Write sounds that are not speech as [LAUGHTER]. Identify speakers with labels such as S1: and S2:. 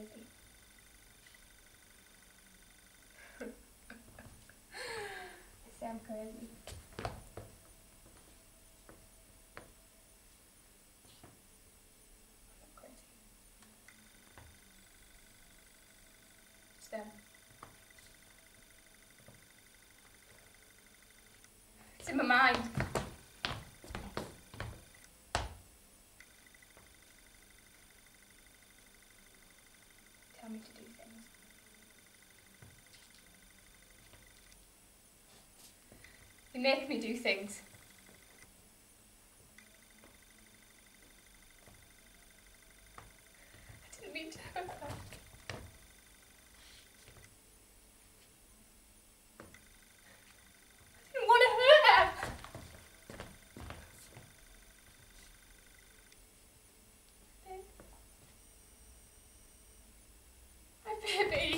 S1: crazy. I say I'm crazy. Crazy. It's in my mind. To do things. You make me do things. [LAUGHS] baby.